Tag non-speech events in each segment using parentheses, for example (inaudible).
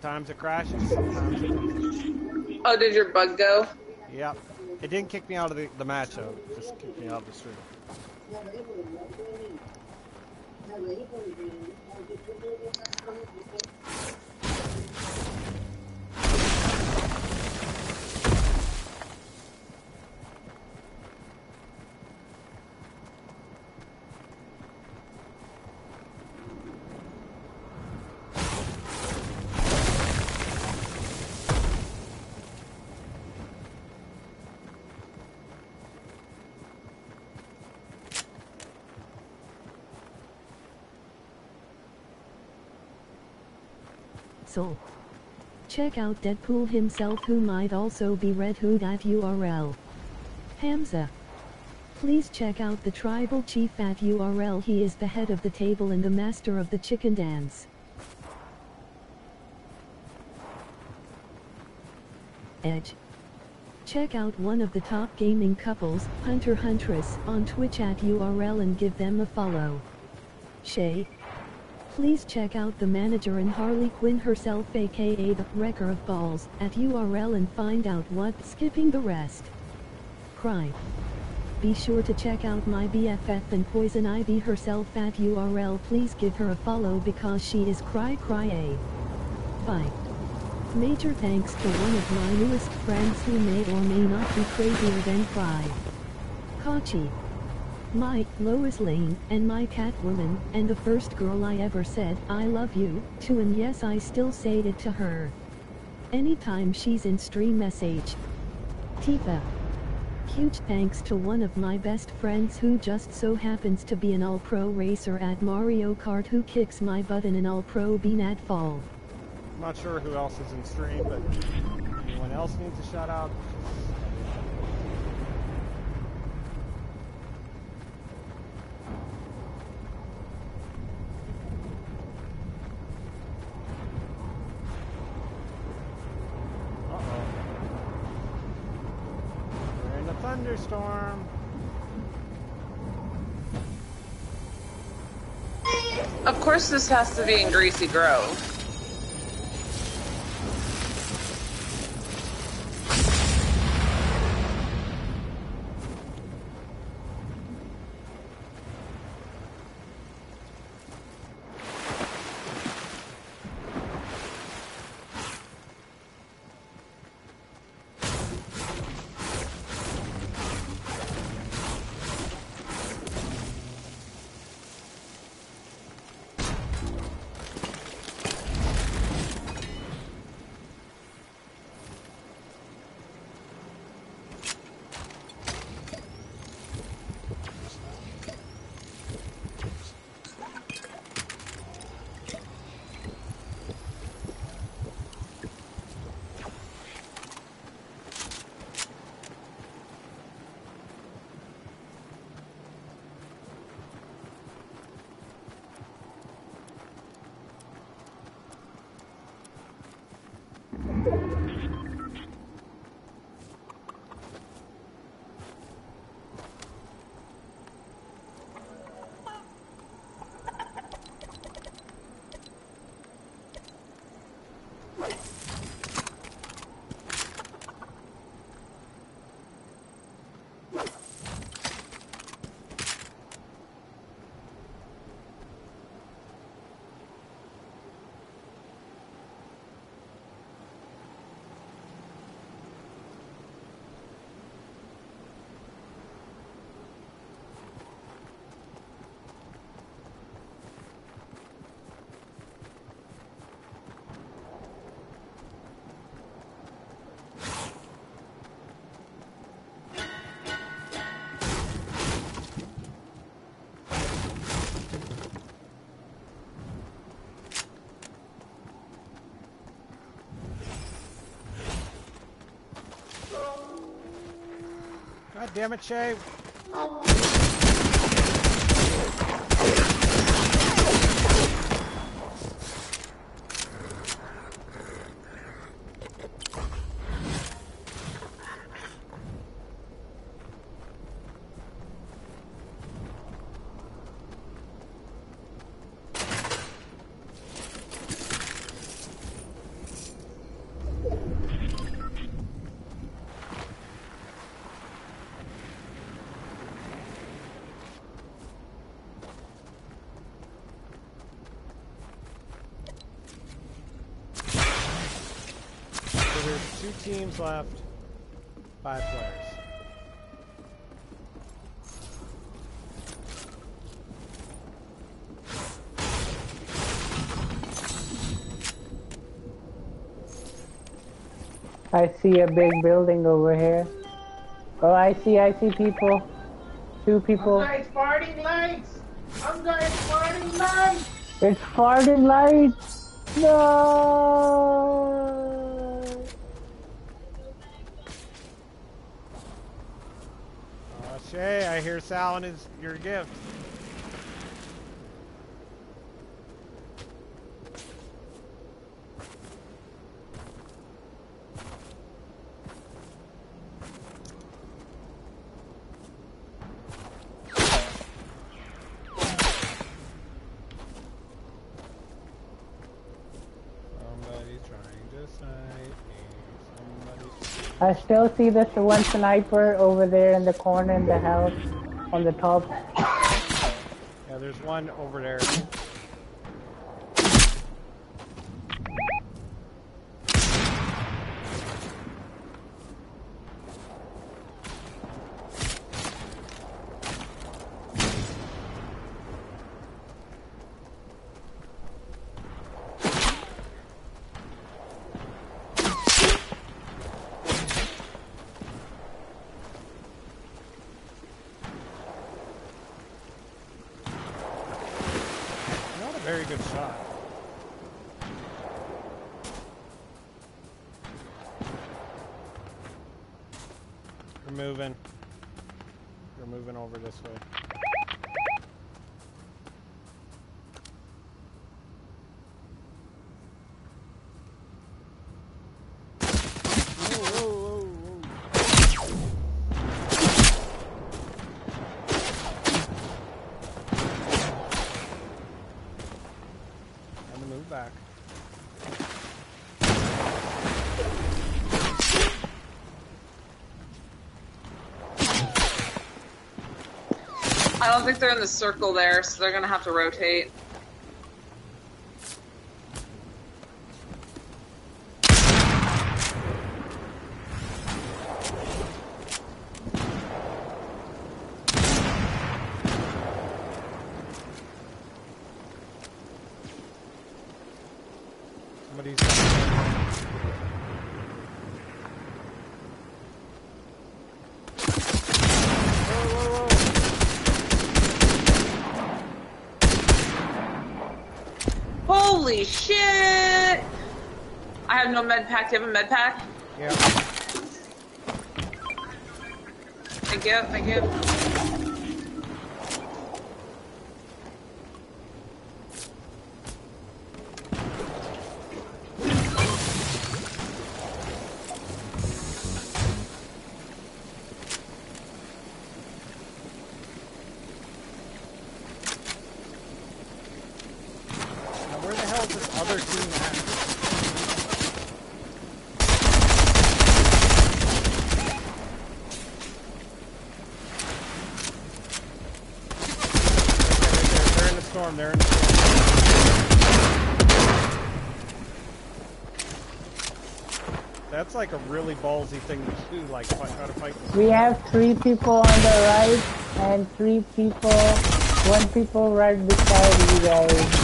Sometimes it crashes, sometimes it. Oh, did your bug go? Yep. It didn't kick me out of the, the match, though. It just kicked me out of the stream. Check out Deadpool himself who might also be Red Hood at URL. Hamza. Please check out the tribal chief at URL he is the head of the table and the master of the chicken dance. Edge. Check out one of the top gaming couples, Hunter Huntress, on Twitch at URL and give them a follow. Shay. Please check out the manager and Harley Quinn herself aka the Wrecker of Balls at URL and find out what skipping the rest. Cry. Be sure to check out my BFF and Poison Ivy herself at URL please give her a follow because she is cry cry a. Bye. Major thanks to one of my newest friends who may or may not be crazier than Cry. Kachi. My, Lois Lane, and my Catwoman, and the first girl I ever said, I love you, to and yes I still say it to her. Anytime she's in stream message. Tifa. Huge thanks to one of my best friends who just so happens to be an all-pro racer at Mario Kart who kicks my butt in an all-pro bean at fall. I'm not sure who else is in stream, but anyone else needs a shout out? Of course this has to be in Greasy Grove. Damn it, Shay. Teams left. Five players. I see a big building over here. Oh, I see, I see people. Two people. Guys, farting lights! I'm guys, farting lights! It's farting lights! No! Uh, Shay, I hear is your gift. Somebody's trying to snipe I still see this one sniper over there in the corner in the house on the top. Yeah, there's one over there. I don't think they're in the circle there, so they're gonna have to rotate. Somebody's. Whoa, whoa, whoa. Holy shit! I have no med pack. Do you have a med pack? Yeah. Thank you, thank you. Now, where the hell is this other team at? Okay, right there. They're in the storm. They're in the storm. That's like a really ballsy thing to do, like fight, try to fight. We have three people on the right and three people, one people right beside you guys.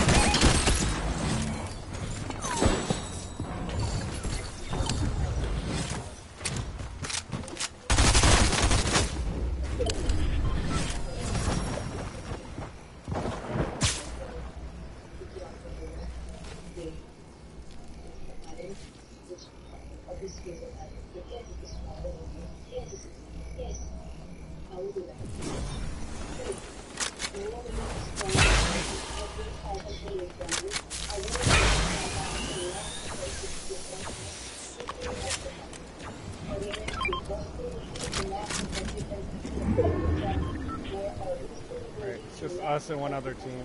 Bucks and one other team.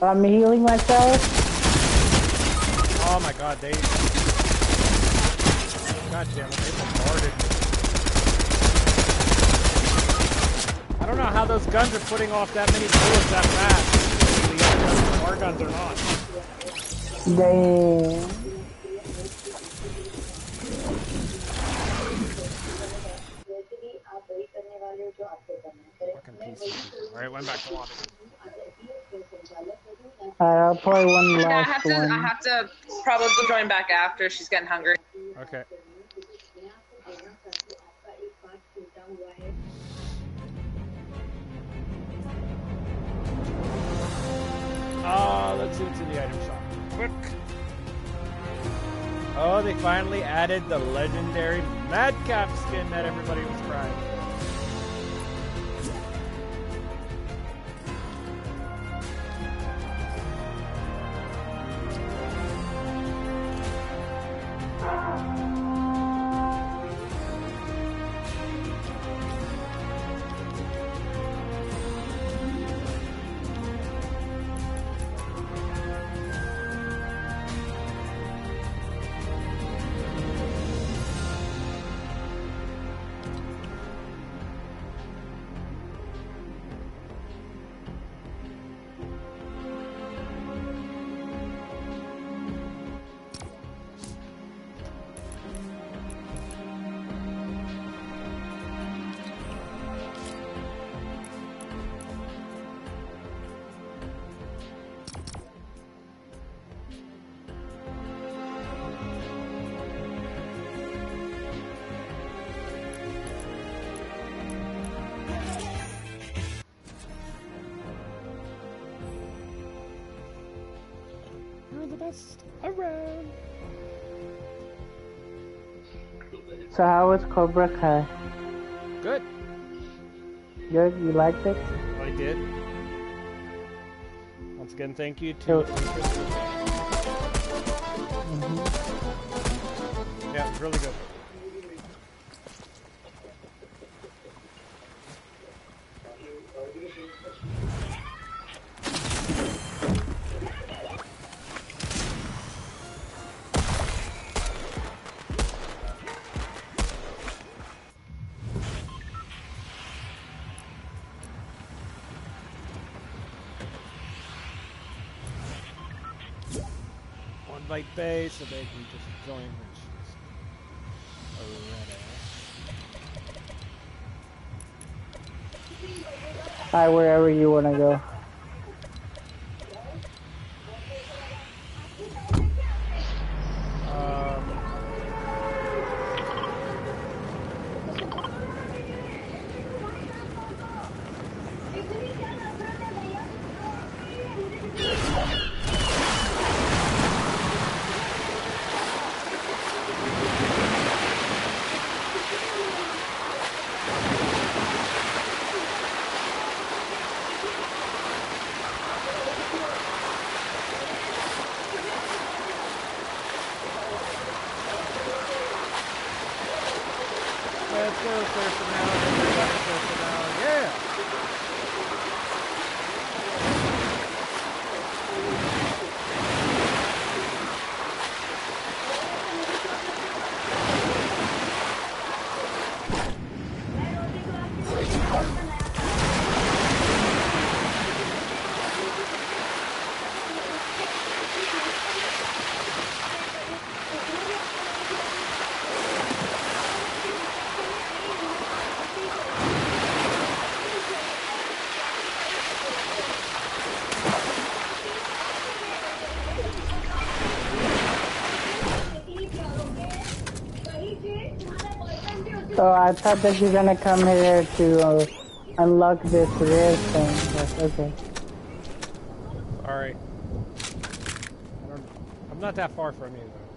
I'm healing myself. Oh my god, they God damn it, they bombarded me. I don't know how those guns are putting off that many bullets that fast. The guns, our guns are not. Damn. Fucking piece. Alright, went back to lobby. Alright, I'll play one Yeah, I have to. one. I have to probably join back after. She's getting hungry. Okay. Ah, let's into the item shop. Quick. Oh, they finally added the legendary Madcap skin that everybody was crying. Was Cobra Kai? Good. Good, you liked it? I did. Once again, thank you to Crystal. Yeah, it was really good. Bite base, so they can just join when she's ready. Alright, wherever you wanna go. Um, let's go surfing now. Everybody surfing now. Yeah. So I thought that you're gonna come here to uh, unlock this rare thing. Okay. All right. I don't, I'm not that far from you, though.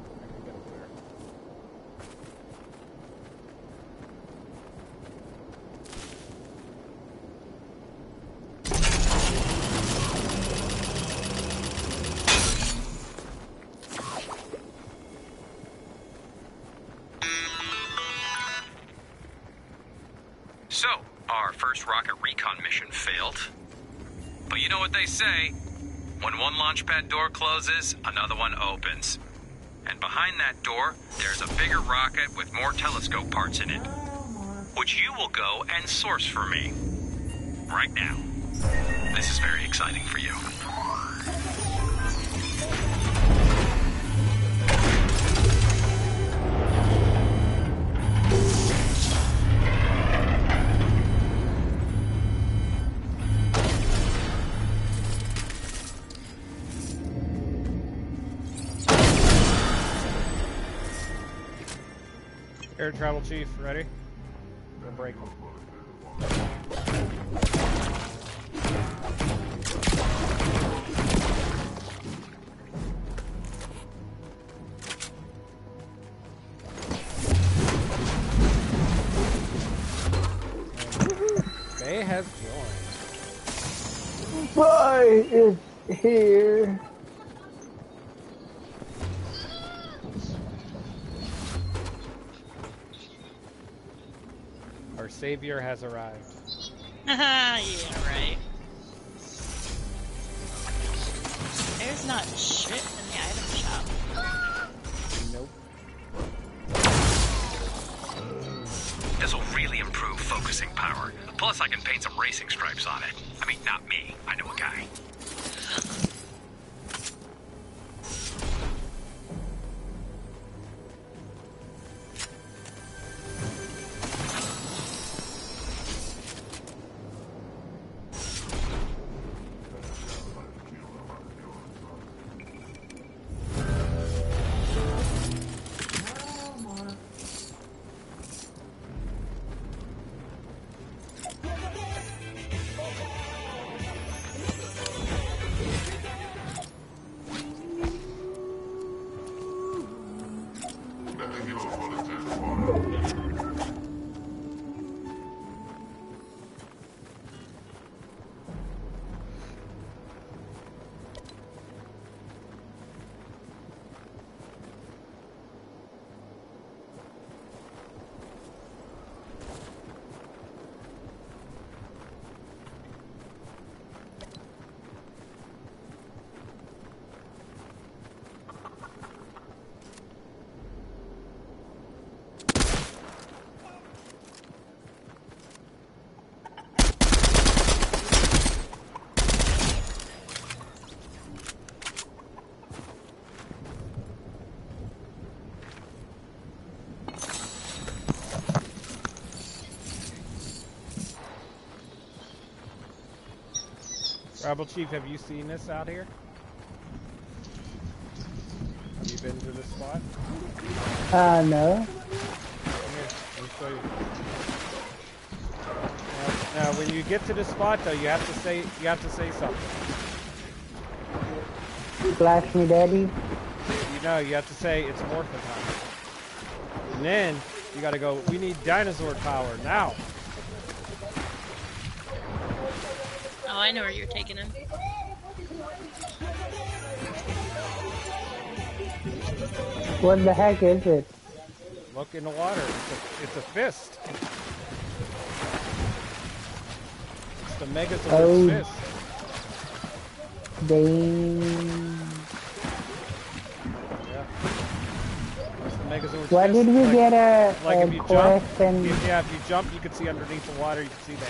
So, our first rocket recon mission failed. But you know what they say When one launch pad door closes, another one opens. And behind that door, there's a bigger rocket with more telescope parts in it. Which you will go and source for me. Right now. This is very exciting for you. Air tribal chief, ready? We'll break them. Bay has joined. Boy is here. Savior has arrived. (laughs) yeah, right. There's not shit in the item shop. Nope. This will really improve focusing power. Plus, I can paint some racing stripes on it. I mean, not me. I know a guy. Rebel Chief, have you seen this out here? Have you been to this spot? Uh, no. Come here, let me show you. Now, now, when you get to the spot, though, you have to say you have to say something. Flash me, daddy. You know, you have to say it's morphin time. And then you got to go. We need dinosaur power now. I know where you're taking him. What the heck is it? Look in the water. It's a, it's a fist. It's the Megazord Oh. fist. Dang. Yeah. It's the Megazord Why fist. did we Like- get a, Like a if you jump, and if, yeah, if you jump, you can see underneath the water. You can see that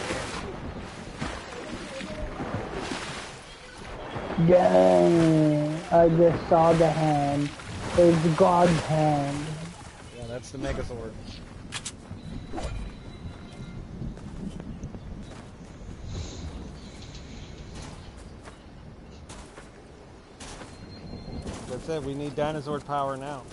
dang, I just saw the hand. It's God's hand. Yeah, that's the Megazord. That's it. We need dinosaur power now.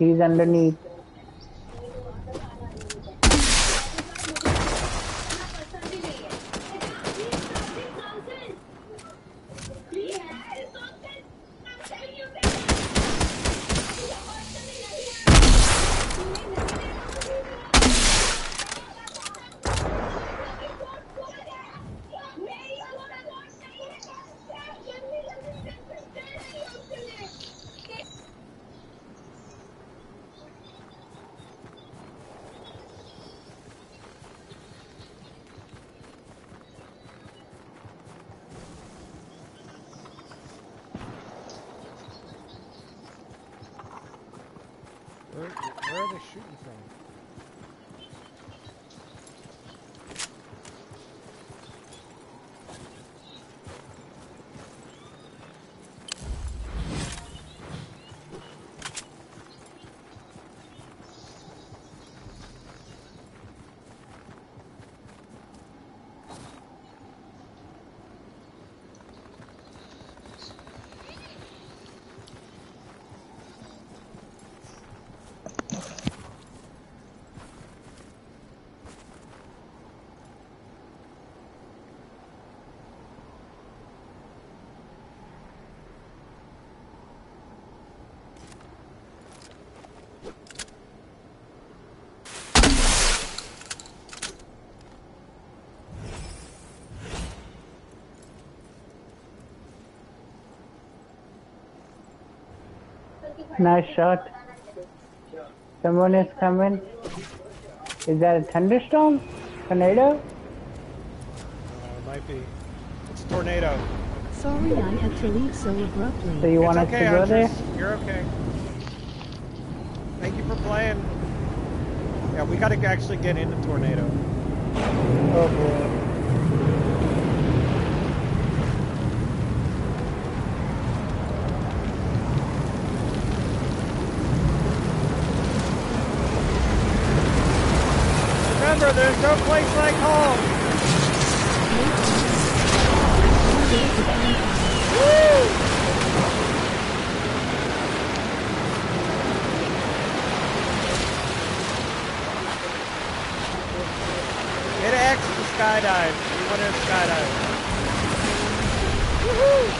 He's underneath. Nice shot. Someone is coming. Is that a thunderstorm? Tornado? Uh, it might be. It's a tornado. Sorry I had to leave so abruptly. So you it's want okay, us to go there? You're okay. Thank you for playing. Yeah, we gotta actually get into tornado. Oh boy. No place like home. Hit X to skydive. We want to skydive. Woohoo!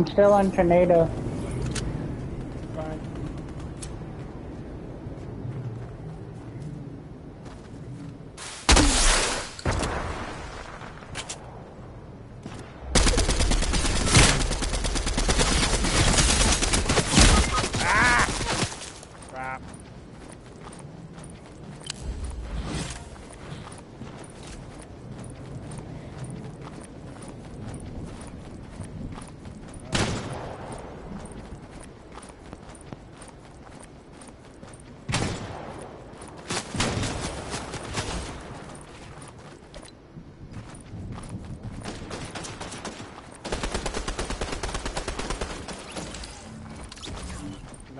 I'm still on tornado.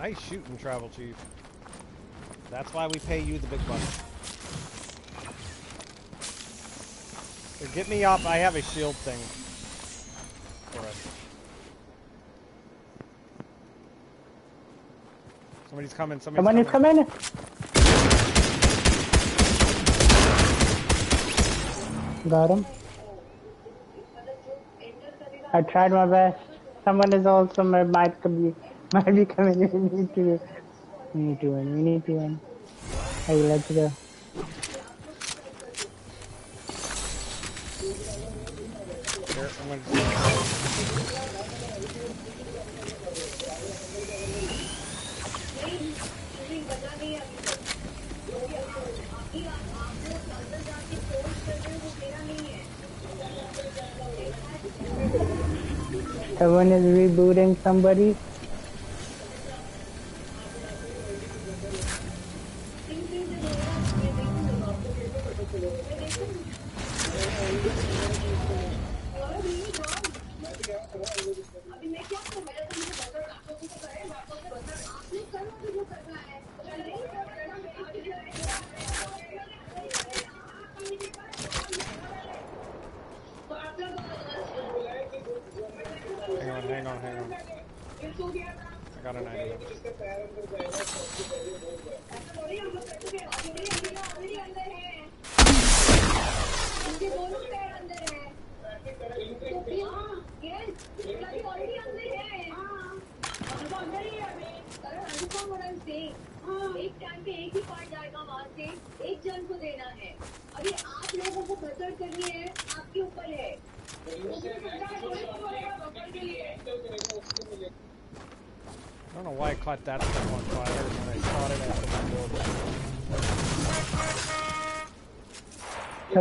Nice shooting, Tribal Chief. That's why we pay you the big bucks. Here, get me up. I have a shield thing for us. Somebody's coming. Somebody's Someone is coming. coming. Got him. I tried my best. Someone is also my might be Might be coming. We need to. We need to win. We need to win. Hey, let's go. Here, I'm gonna Someone is rebooting somebody.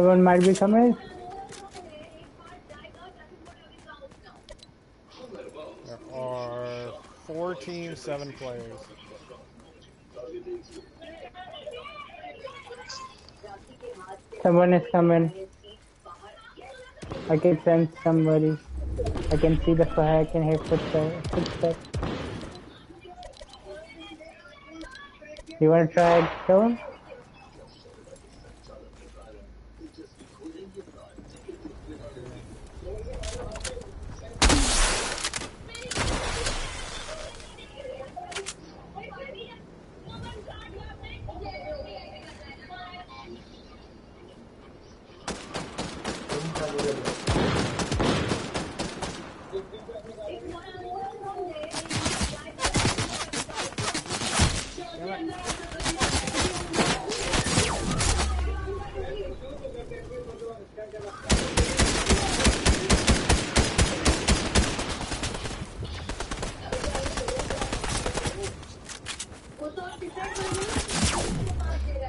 Someone might be coming. There are four teams, seven players. Someone is coming. I can sense somebody. I can see the fire. I can hear footsteps. footsteps. You want to try and kill him?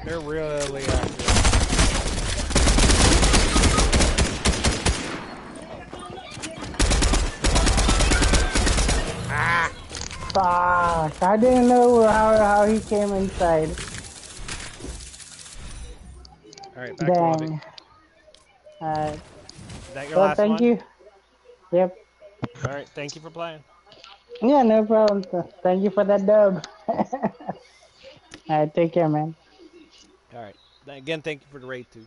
They're really active. Fuck! I didn't know how how he came inside. Alright, back to lobby. Alright. Is that your Well, last thank one? you. Yep. Alright, thank you for playing. Yeah, no problem. sir. Thank you for that dub. (laughs) Alright, take care, man. Alright. Again, thank you for the raid too.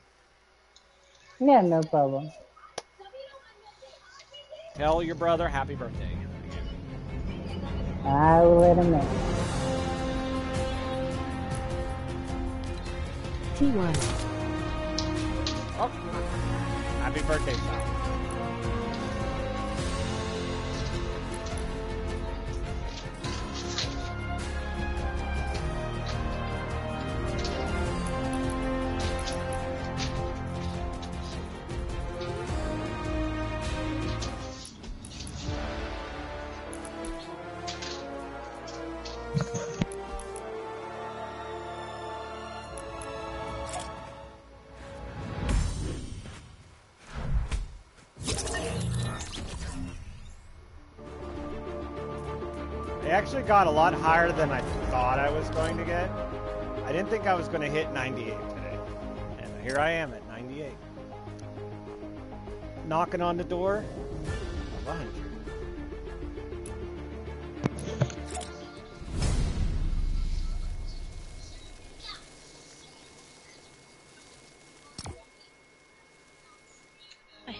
Yeah, no problem. Tell your brother happy birthday. I will let him know. T1. Oh, happy birthday. Got a lot higher than I thought I was going to get. I didn't think I was going to hit 98 today. And here I am at 98. Knocking on the door of 100.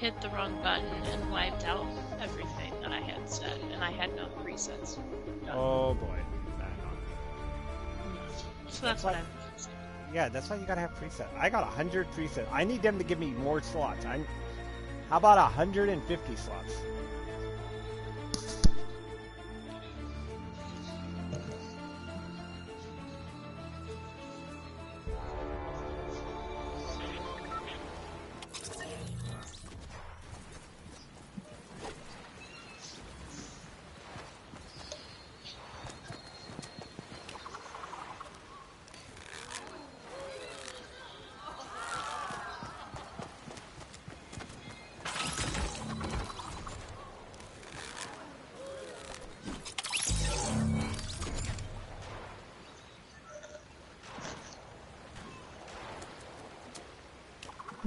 Hit the wrong button and wiped out everything that I had said, and I had no presets. Oh boy. So that's what I'm. Yeah, that's why you gotta have presets. I got 100 presets. I need them to give me more slots. I'm. How about 150 slots?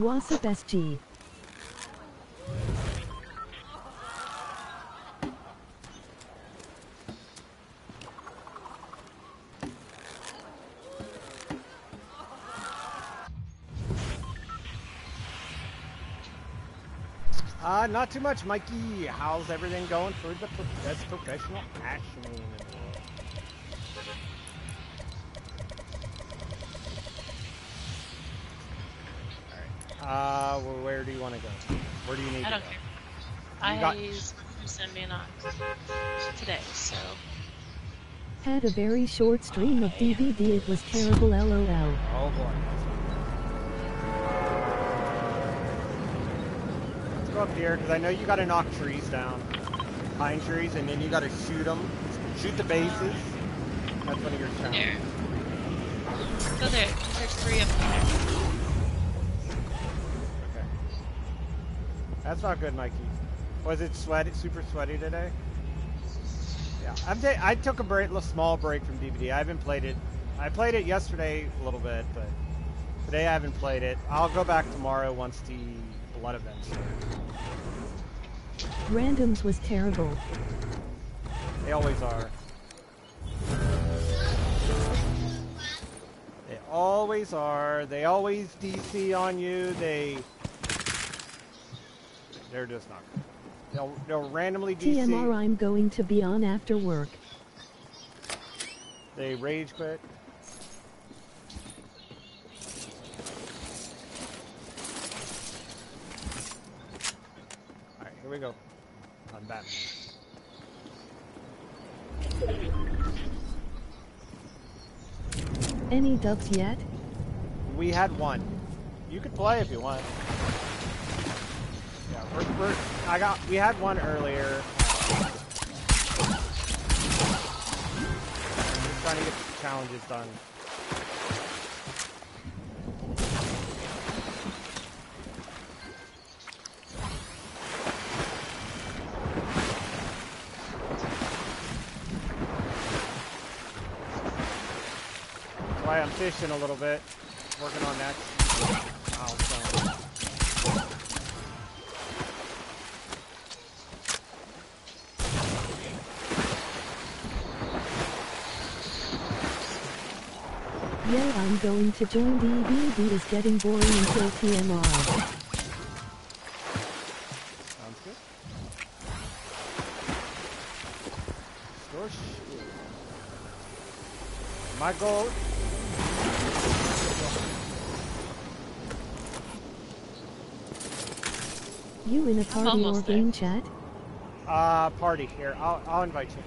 Wasp SG. Uh, not too much, Mikey. How's everything going for the pro- best professional Ashman Uh, well, where do you want to go? Where do you need I to don't go? care. You I got- you sent me an ox today, so Had a very short stream of DBD. It was terrible. LOL. Oh boy. Let's go up here because I know you got to knock trees down, pine trees, and then you got to shoot them, shoot the bases. That's one of your there. Go there. There's three of them there. Okay. That's not good, Mikey. Was it sweaty, super sweaty today? Yeah, I'm I took a break, a small break from DBD. I haven't played it. I played it yesterday a little bit, but today I haven't played it. I'll go back tomorrow once the blood events. Randoms was terrible. They always are. They always are. They always DC on you. They they're just not good. They'll they'll randomly DC. TMR I'm going to be on after work. They rage quit. Alright, here we go. On Batman. Any dubs yet? We had one. You could play if you want. We're, we're I got we had one earlier. Just trying to get the challenges done. That's why I'm fishing a little bit. Working on that. Going to join DBD is getting boring until TMR. Sounds good. Store shoe. My goal. You in a party or almost there. game chat? Uh, party here. I'll, I'll invite you.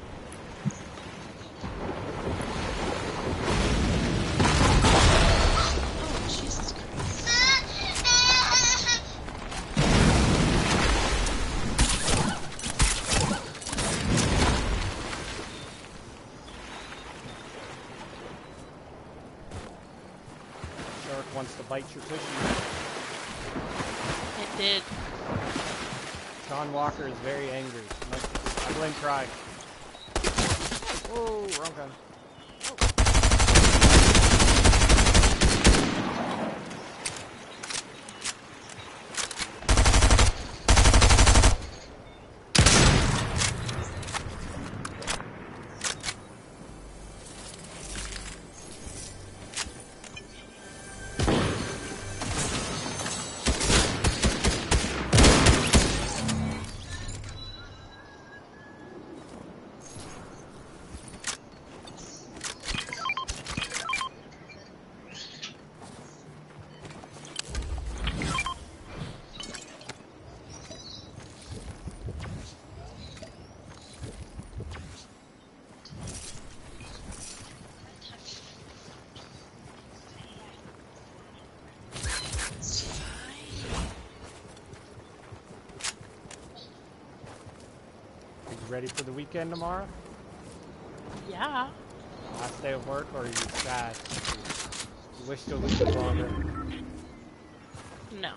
Ready for the weekend tomorrow? Yeah. Last day of work, or are you sad? You wish the week was longer. No.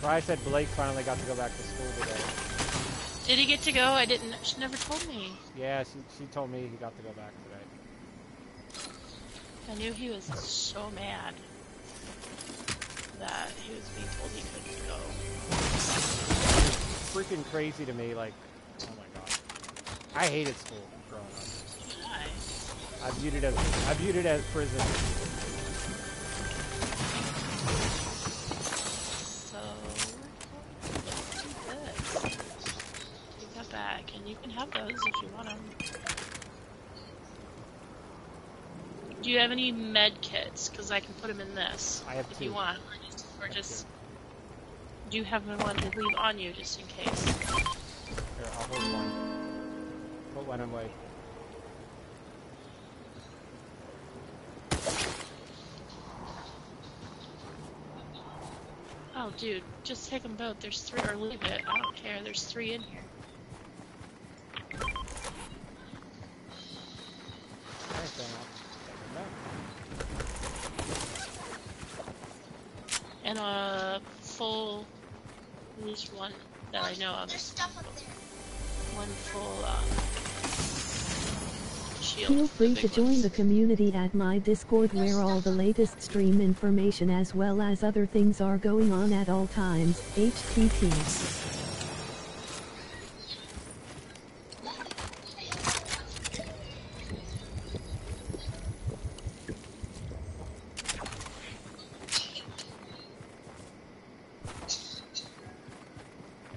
Cry said Blake finally got to go back to school today. Did he get to go? I didn't. She never told me. Yeah, she, she told me he got to go back. I knew he was so mad that he was being told he couldn't go. Freaking crazy to me, like, oh my god. I hated school growing up. Why? I viewed it as I viewed it as prison. Do you have any med kits? Because I can put them in this I have if two. you want, or just. Do you have one to leave on you just in case? Here, I'll hold one. Put one away. Oh, dude, just take them both. There's three, or leave it. I don't care. There's three in here. Alright, then I'll take them back. And a full, at least one that I know of. There's stuff up there. One full, um, shield. Feel free to join ones. the community at my Discord where all the latest stream information as well as other things are going on at all times. HTT.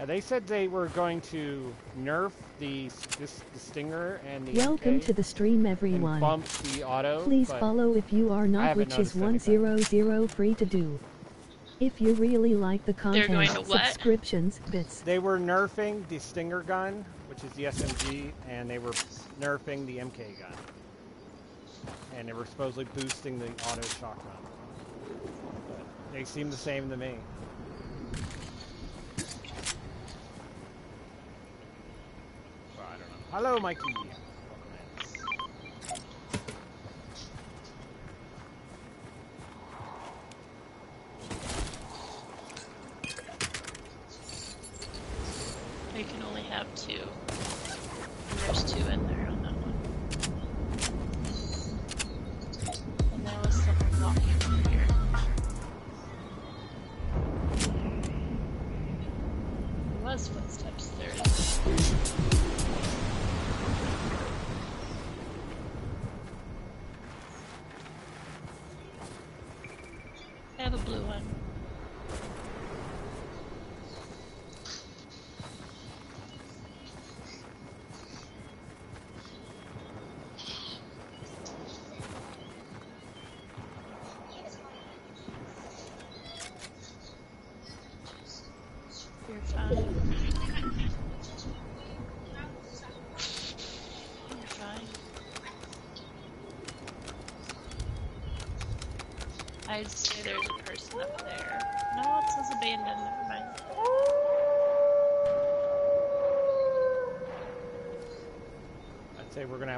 Yeah, they said they were going to nerf the this the stinger and the Welcome MK to the stream everyone. bump the auto. Please follow if you are not, haven't which is noticed anything. 100 free to do. If you really like the They're content, going to what? subscriptions, bits. They were nerfing the stinger gun, which is the SMG, and they were nerfing the MK gun. And they were supposedly boosting the auto shotgun. But they seem the same to me. Well, I don't know. Hello, Mikey.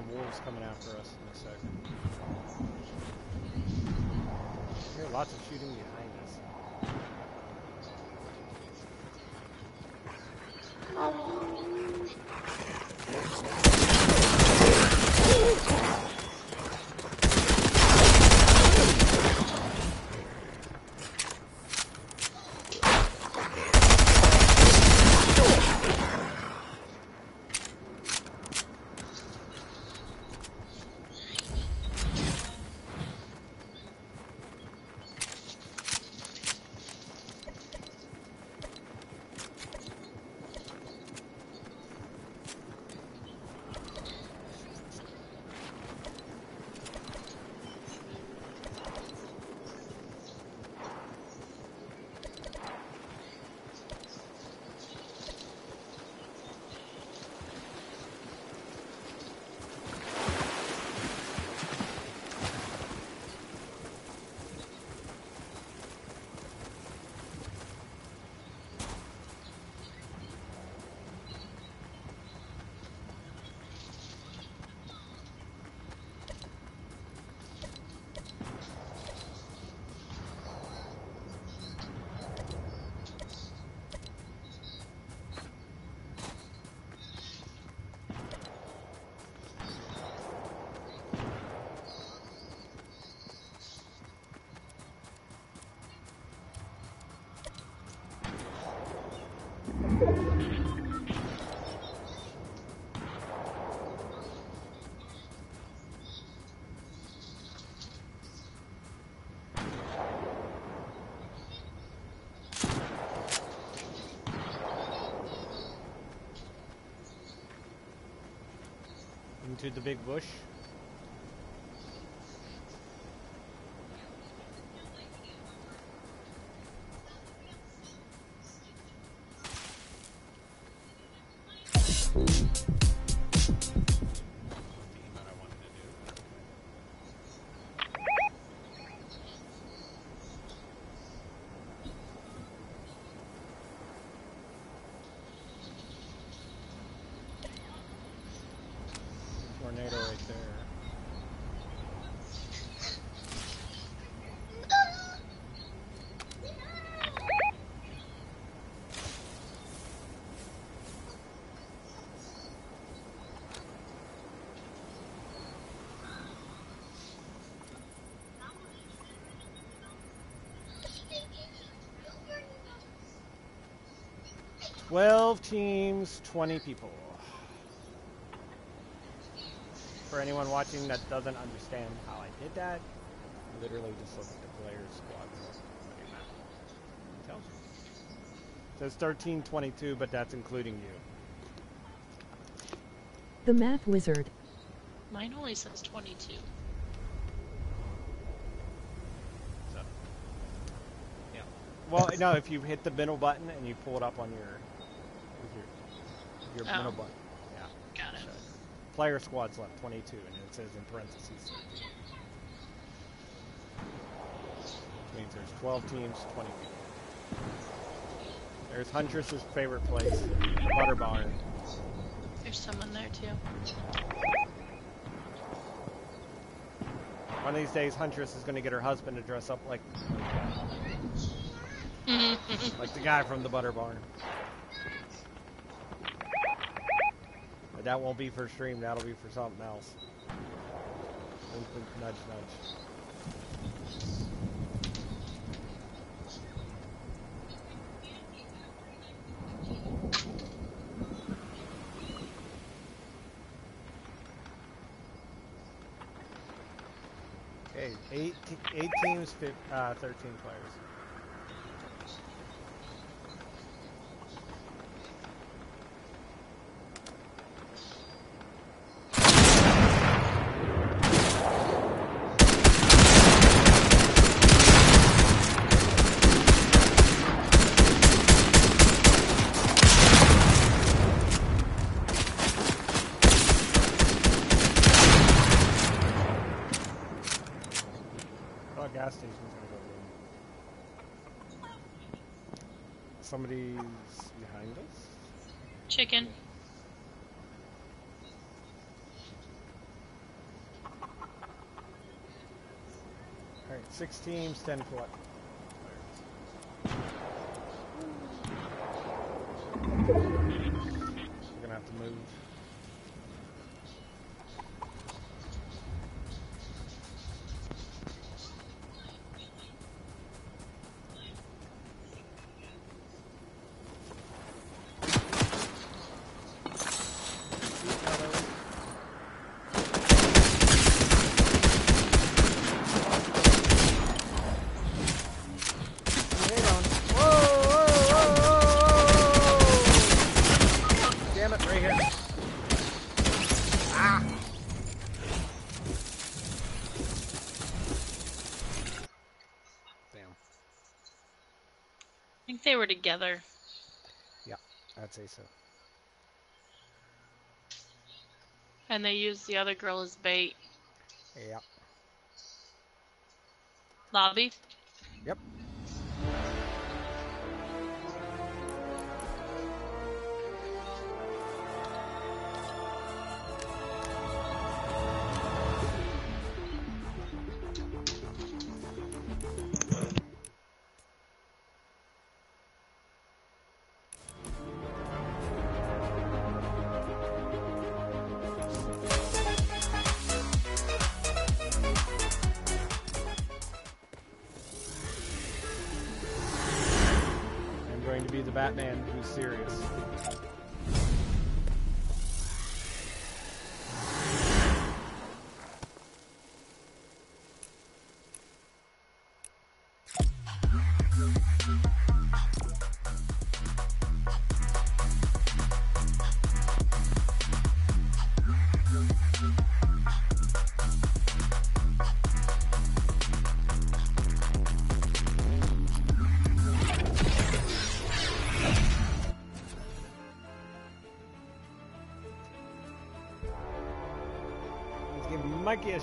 Have wolves coming after us in a second. I hear lots of shooting into the big bush. 12 teams, 20 people. For anyone watching that doesn't understand how I did that, literally just look at the players squad. It tells you. Says 1322, but that's including you. The math wizard. Mine only says 22. Yeah. Well, no, if you hit the middle button and you pull it up on your your, Oh. middle button. Yeah. Got it. Player squad's left 22, and it says in parentheses Which means there's 12 teams, 20 people. There's Huntress's favorite place, Butter Barn. There's someone there too. One of these days, Huntress is going to get her husband to dress up like (laughs) like the guy from the Butter Barn. But that won't be for stream. That'll be for something else. Nudge, nudge. Okay, eight, eight teams, uh, 13 players. Oh, gas station's gonna go boom. Somebody's behind us? Chicken. Alright, six teams, 10 pl- I think they were together. Yeah, I'd say so. And they used the other girl as bait. Yeah. Lobby? Yep.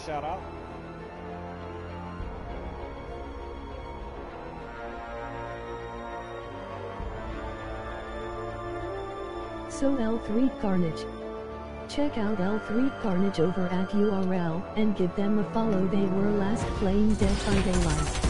Shout out. So L3 Carnage. Check out L3 Carnage over at URL and give them a follow. They were last playing Dead by Daylight.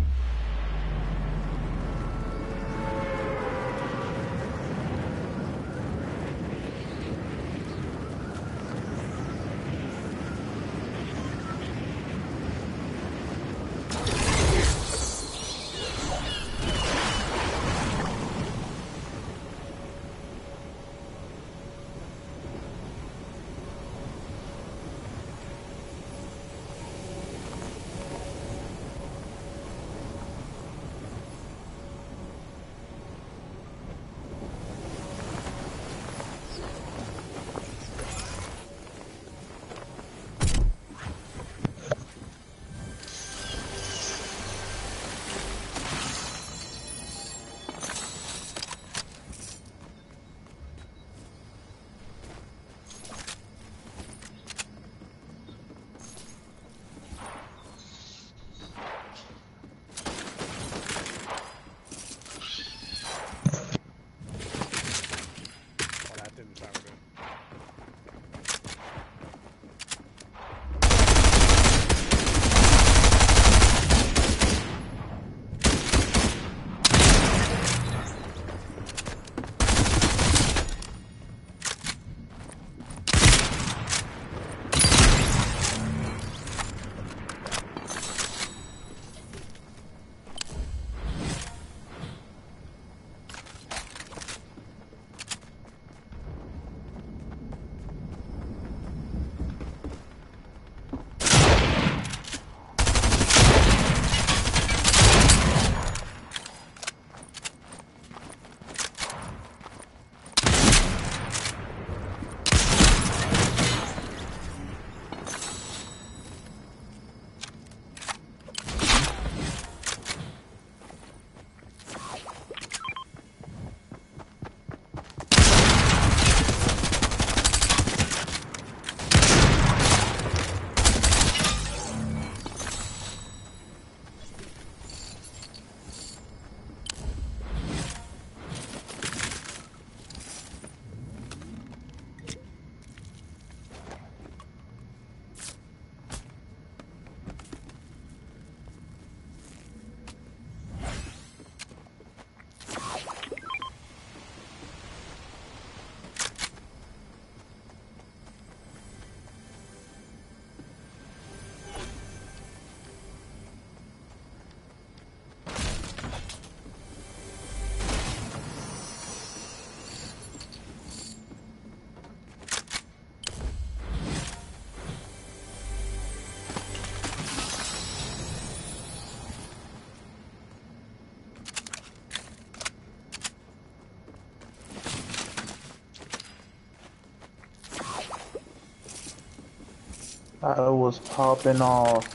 I was popping off.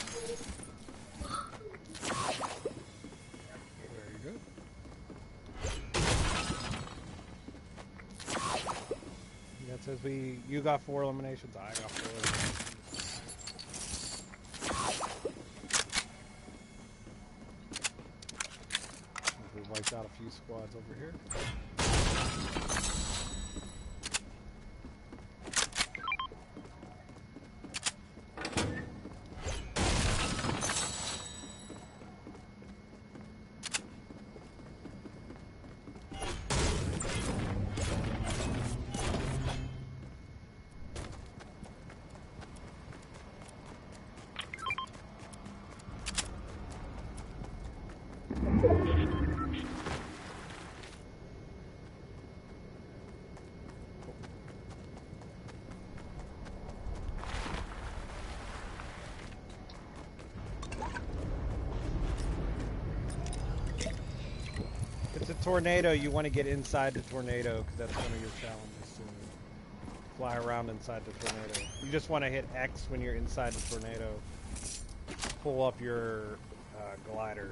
Very good. That says we you got four eliminations, I got four. Tornado, you want to get inside the tornado because that's one of your challenges to fly around inside the tornado. You just want to hit X when you're inside the tornado. Pull up your uh, glider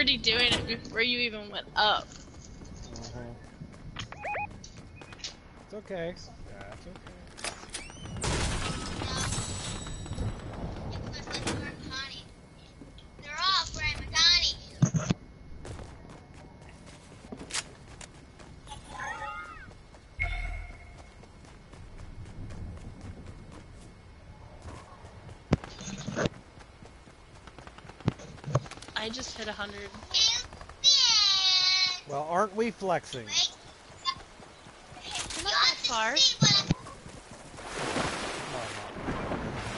already doing it before you even went up. Uh-huh. It's okay. Hit hundred. Well, aren't we flexing? You're not that far.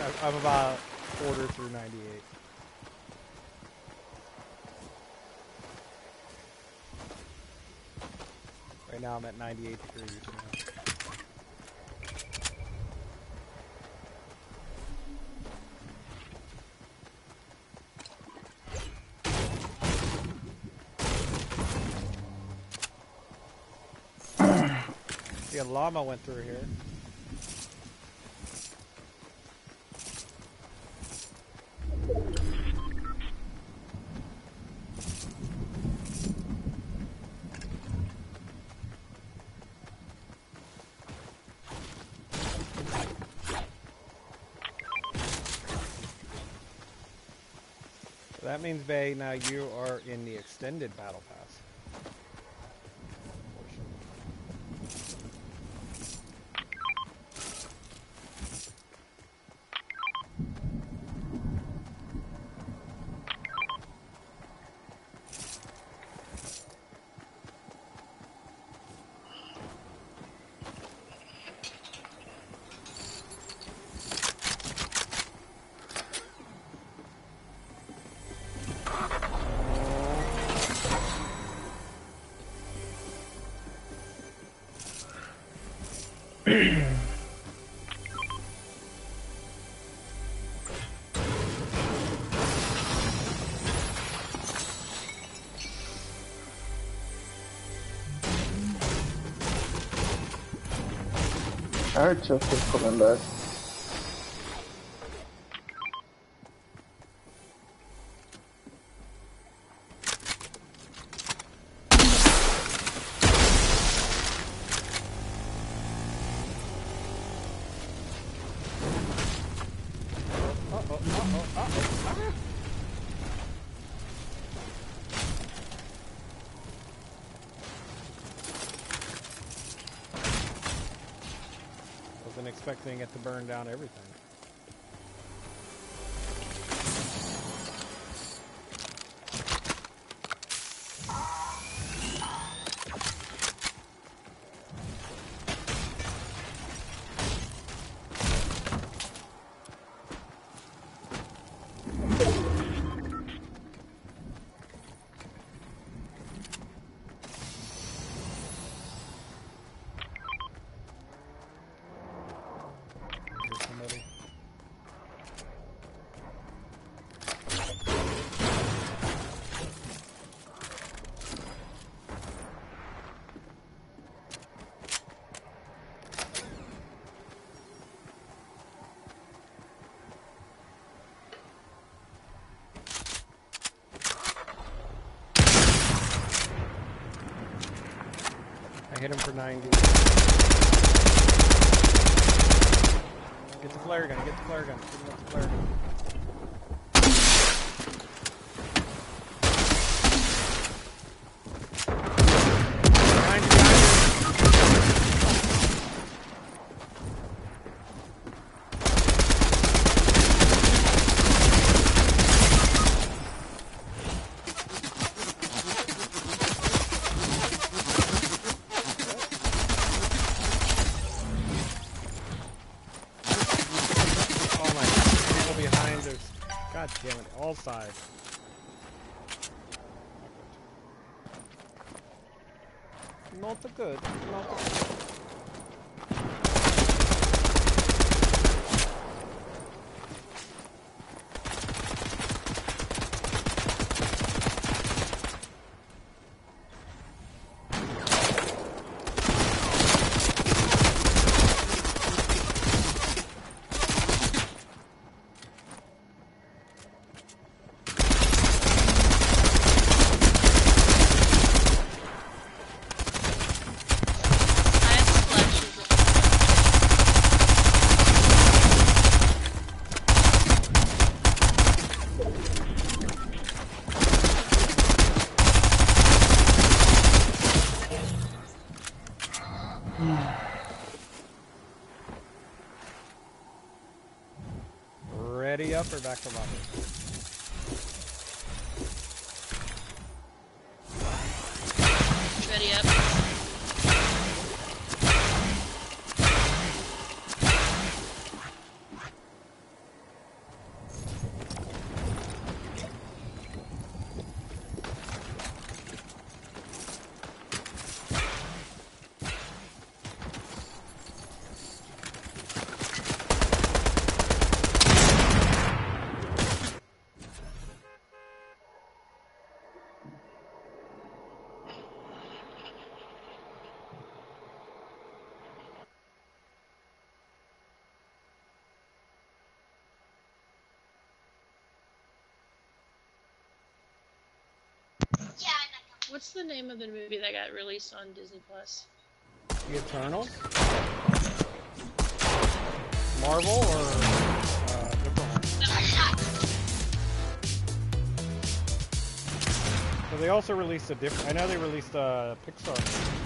I- I'm about quarter through 98. Right now I'm at 98 degrees. Now. Llama went through here. That means, Bay, now you are in the extended battle pass. I heard Chuck was coming back. Uh-oh, uh-oh, uh-oh. expecting it to burn down everything. Here's somebody. I hit him for 90. Get the flare gun, get the flare gun, get the flare gun. Behind you, behind you. Oh my god, people behind us. God damn it, all sides. Not good, not good. I have splashes of Ready up or back to lobby? ready up. What's the name of the movie that got released on Disney Plus? The Eternals? Marvel or uh, one? So they also released a different. I know they released a Pixar. movie.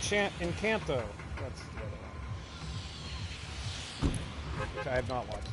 Enchant, Encanto. That's the other one. Which I have not watched.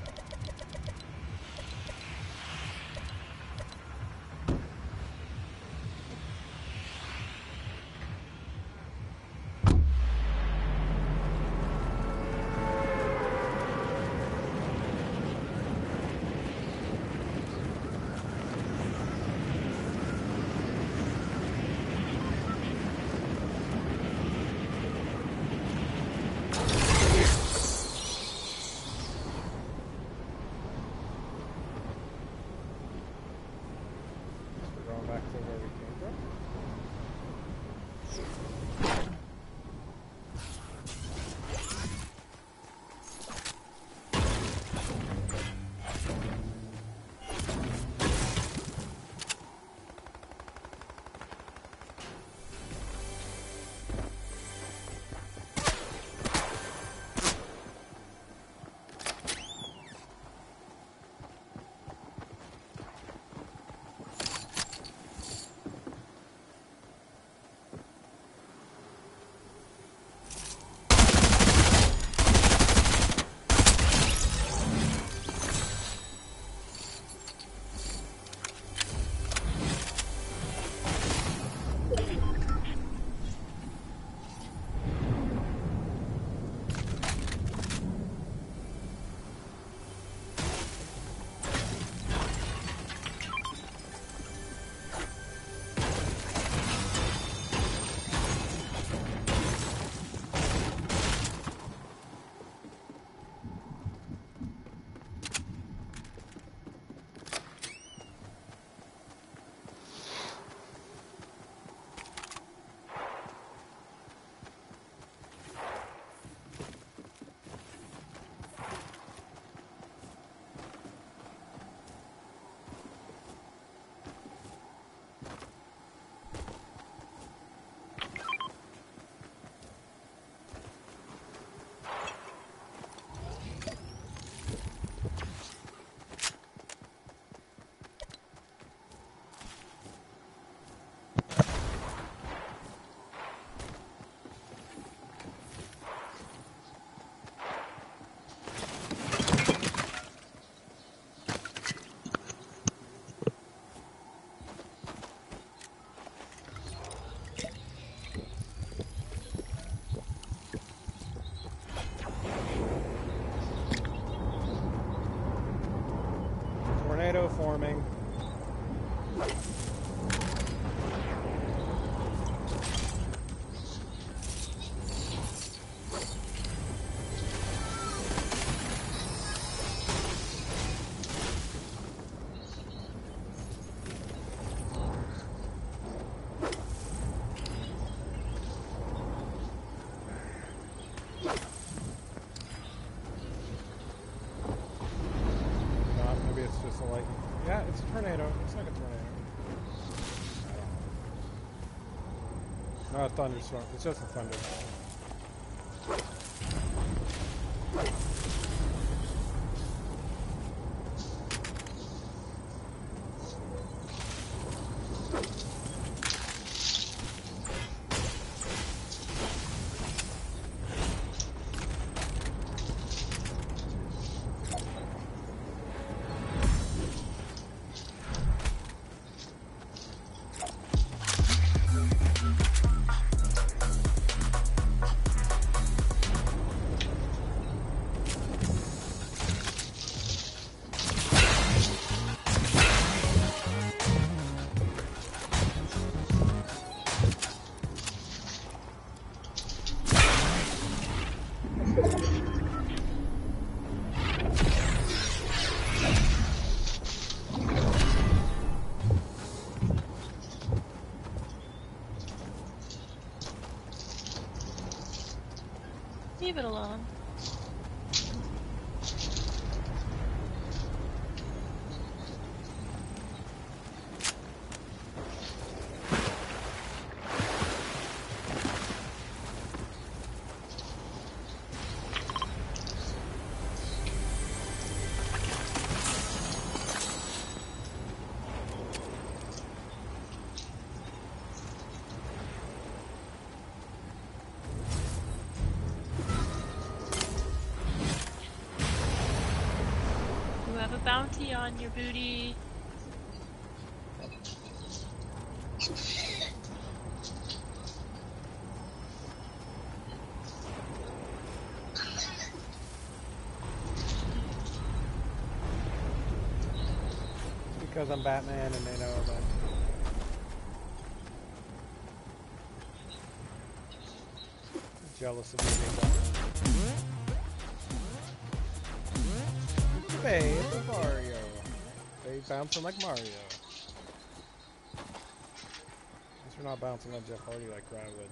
tornado forming. Not a thunderstorm. It's just a thunderstorm. A on your booty. Because I'm Batman and they know that. Jealous of me being Batman. Bouncing like Mario. At least we're not bouncing on Jeff Hardy like Crowd would.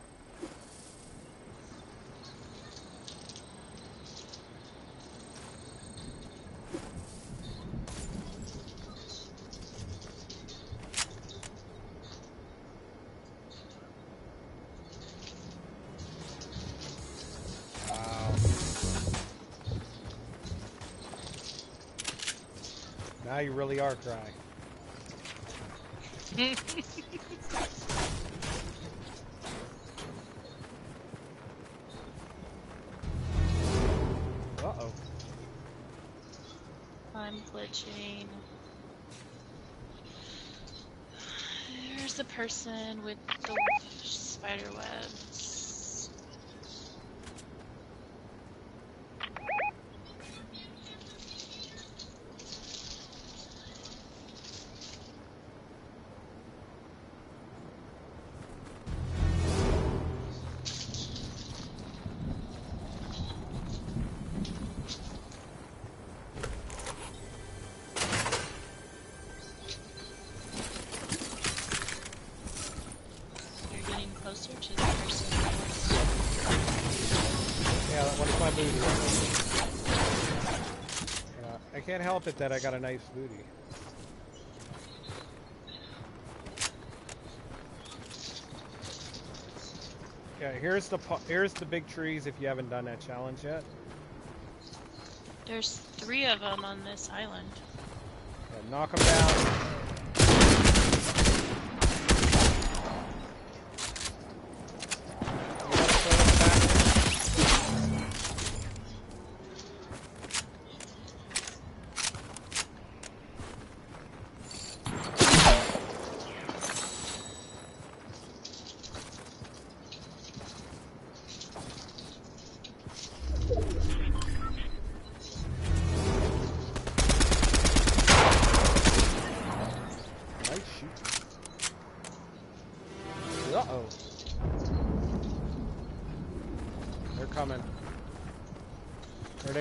Really are crying. Uh-oh. I'm glitching. There's the person with booty. Yeah, I can't help it that I got a nice booty. Yeah, here's the here's the big trees if you haven't done that challenge yet. There's three of them on this island. Yeah, knock them down.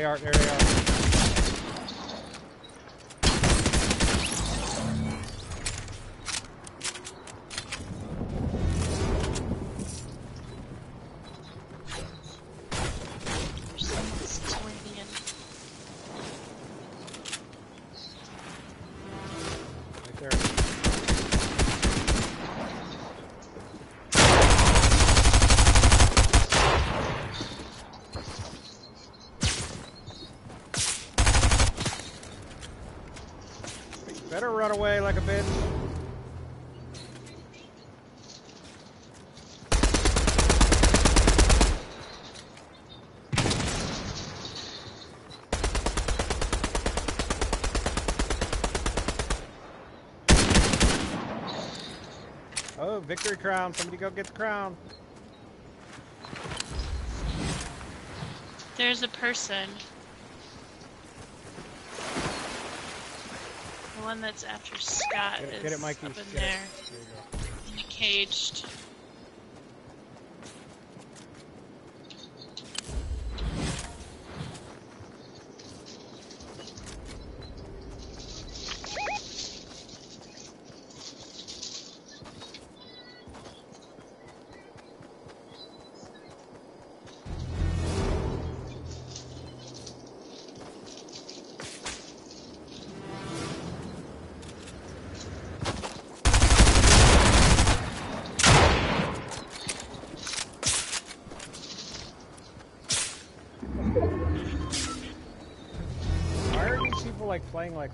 There they are. There they are. There's someone swinging. Right there. Better run away like a bitch. Oh, victory crown. Somebody go get the crown. There's a person. The one that's after Scott Get it, is get it Mikey. up in there, There caged.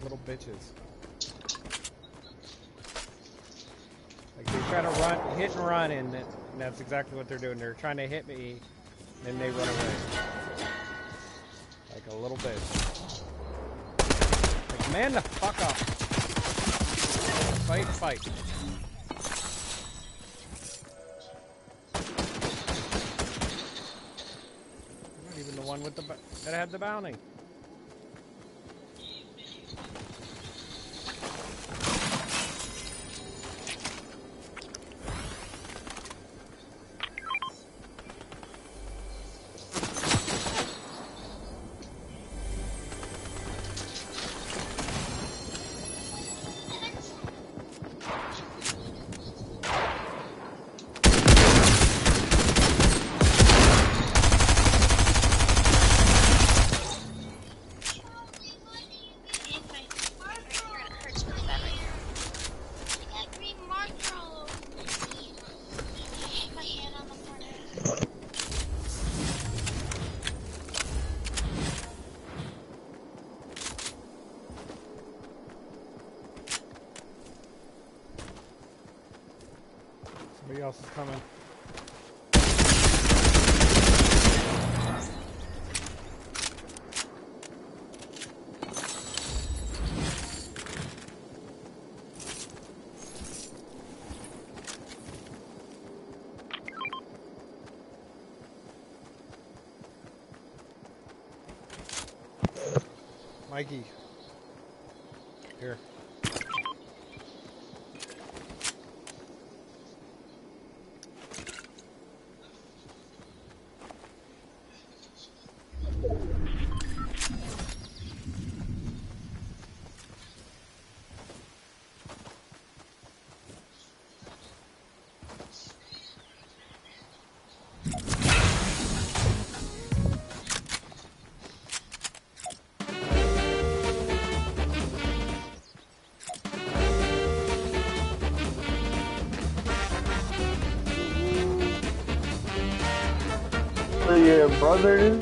Little bitches? Like they try to run, hit and run, and, that- and that's exactly what they're doing. They're trying to hit me, then they run away. Like a little bitch. Like man, the fuck up. Fight, fight. I'm not even the one with the that had the bounty. Somebody else is coming. Mikey. Brother?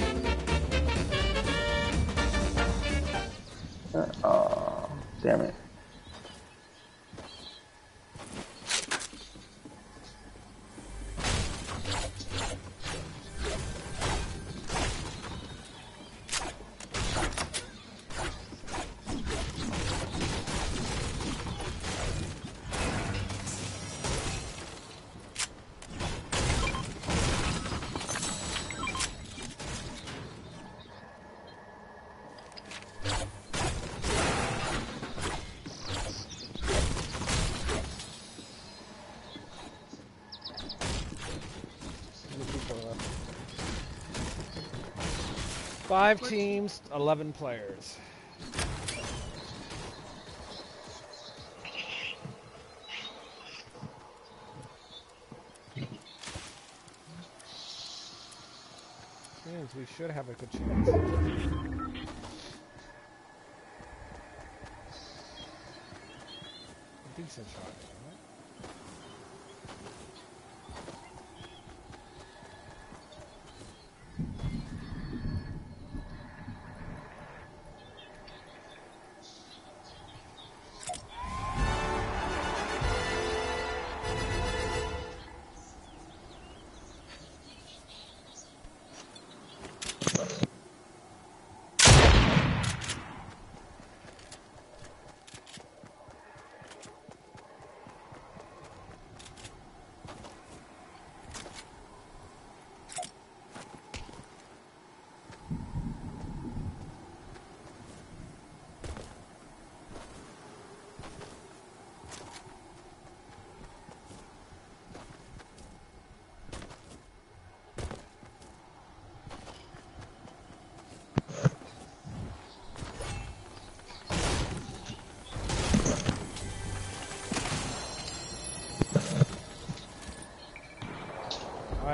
Five teams, 11 players. Means we should have a good chance. Decent shot.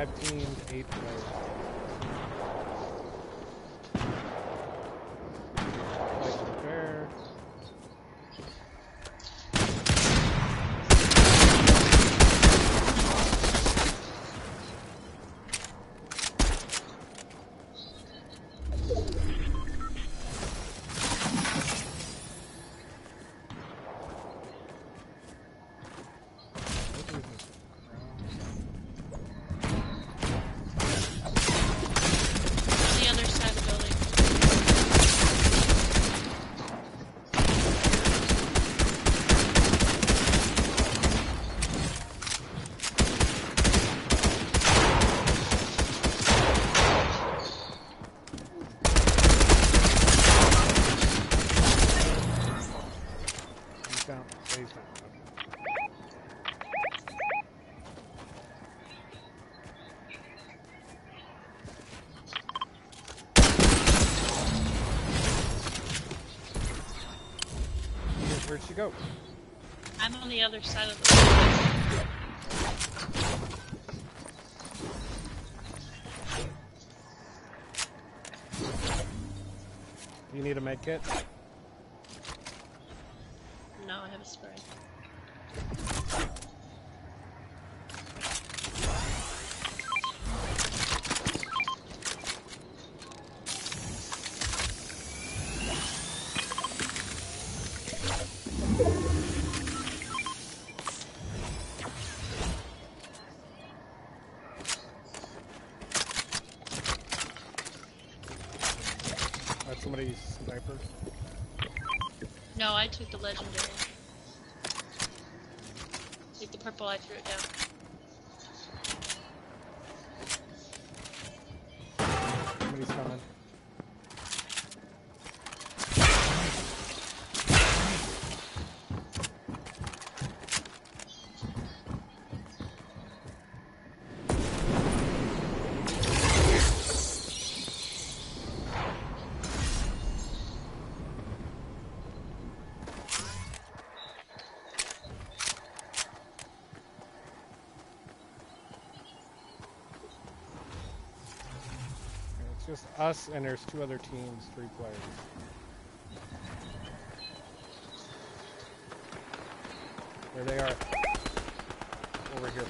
Five teams, eight players. Flags are prepared. On the other side of the building. He's down. He's down. Okay. Go? I'm on the other side of the. You need a med kit? No, I have a spray. That's somebody's sniper. No, I took the legendary. Take the purple, I threw it down. It's just us and there's two other teams, three players. There they are. Over here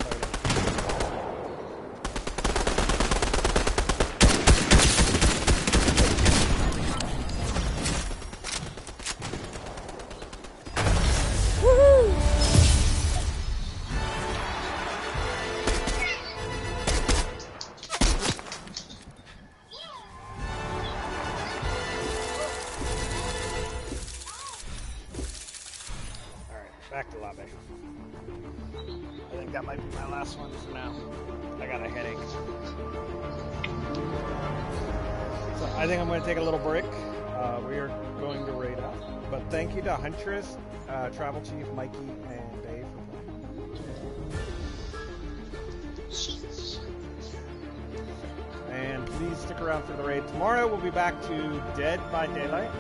back to lobby. I think that might be my last one for now. I got a headache. So I think I'm going to take a little break. Uh, we are going to raid out. But thank you to Huntress, uh, Tribal Chief, Mikey, and Dave. And please stick around for the raid. Tomorrow we'll be back to Dead by Daylight.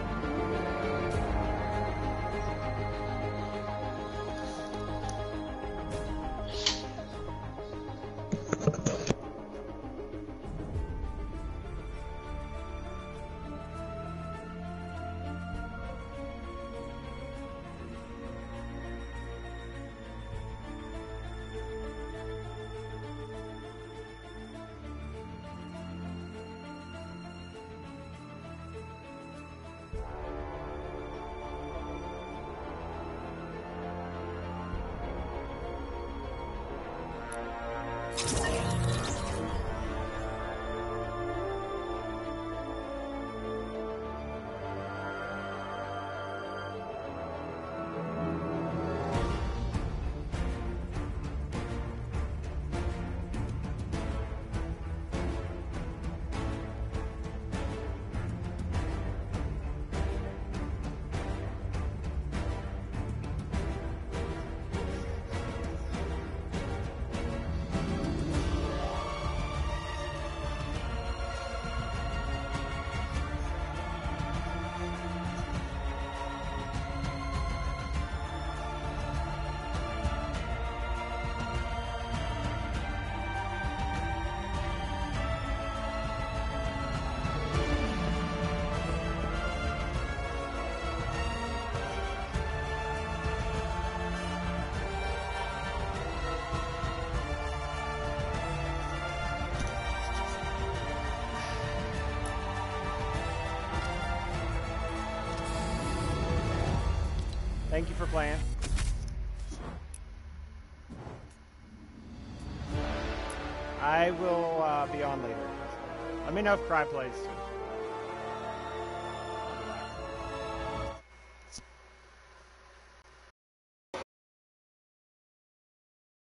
If Cry plays.